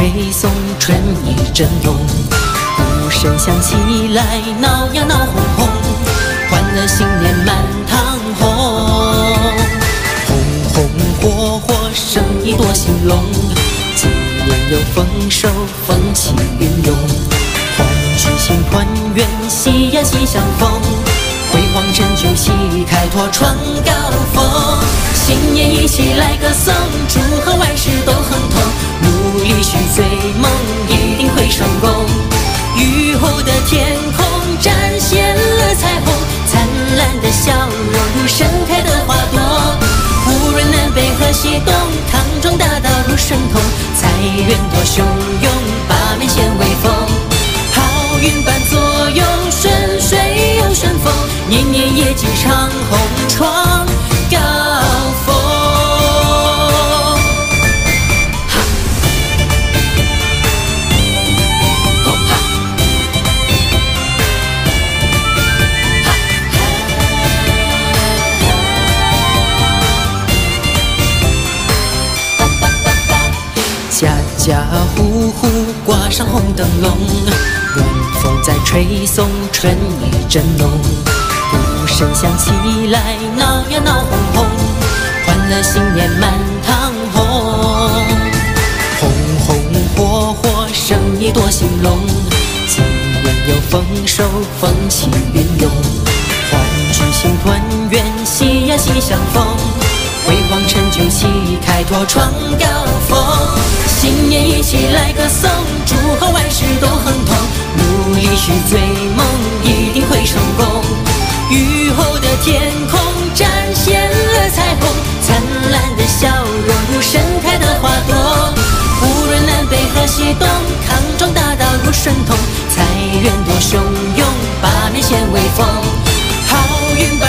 吹送春意正浓，鼓声响起来，闹呀闹哄哄，欢乐新年满堂红。红红火火，生意多兴隆，今年又丰收，风起云涌，欢聚新团圆，喜呀喜相逢，辉煌成就喜，开拓创高。新年一起来歌颂，祝贺万事都亨通，努力去追梦，一定会成功。雨后的天空展现了彩虹，灿烂的笑容如盛开的花朵。无论南北和西东，康庄大道如顺通，财源多汹涌，家家户户挂上红灯笼，暖风在吹送，春意正浓。鼓声响起来，闹呀闹哄哄，欢乐新年满堂红。红红火火，生意多兴隆，今年又丰收，风起云涌，欢聚新团圆，喜呀喜相逢，辉煌成就旗，开拓创高峰。新年一起来歌颂，祝贺万事都亨通，努力去追梦，一定会成功。雨后的天空展现了彩虹，灿烂的笑容如盛开的花朵。无论南北和西东，康庄大道如顺通，财源多汹涌，八面显威风。好运伴，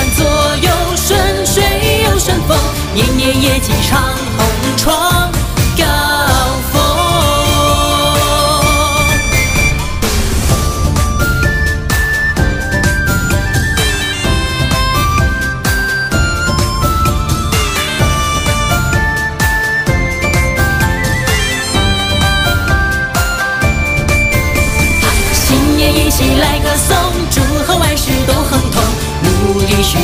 年年业绩长红窗高峰，新年一起。来歌颂，祝贺万事都亨通，努力去